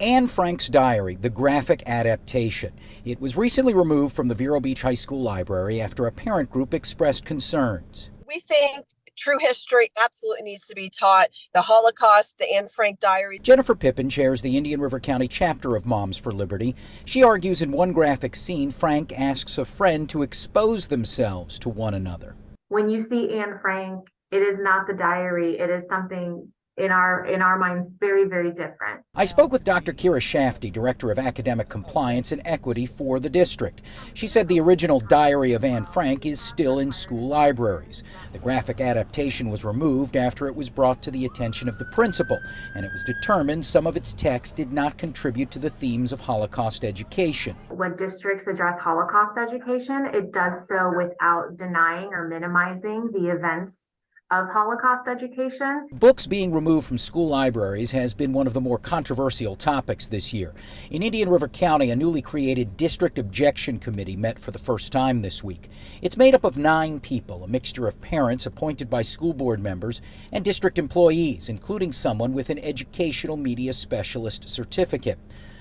Anne Frank's Diary, the graphic adaptation. It was recently removed from the Vero Beach High School library after a parent group expressed concerns. We think true history absolutely needs to be taught. The Holocaust, the Anne Frank Diary. Jennifer Pippin chairs the Indian River County chapter of Moms for Liberty. She argues in one graphic scene, Frank asks a friend to expose themselves to one another. When you see Anne Frank, it is not the diary, it is something in our in our minds very very different. I spoke with Dr. Kira Shafty, Director of Academic Compliance and Equity for the district. She said the original Diary of Anne Frank is still in school libraries. The graphic adaptation was removed after it was brought to the attention of the principal, and it was determined some of its text did not contribute to the themes of Holocaust education. When districts address Holocaust education, it does so without denying or minimizing the events of Holocaust education. Books being removed from school libraries has been one of the more controversial topics this year. In Indian River County, a newly created District Objection Committee met for the first time this week. It's made up of nine people, a mixture of parents appointed by school board members and district employees, including someone with an educational media specialist certificate.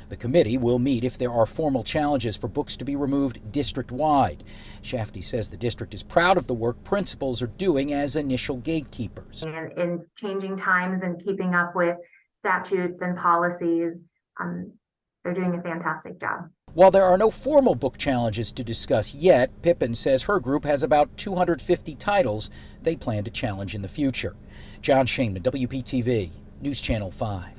The committee will meet if there are formal challenges for books to be removed district wide. Shafty says the district is proud of the work principals are doing as initial gatekeepers. And in changing times and keeping up with statutes and policies, um, they're doing a fantastic job. While there are no formal book challenges to discuss yet, Pippin says her group has about 250 titles they plan to challenge in the future. John Shainman, WPTV, News Channel 5.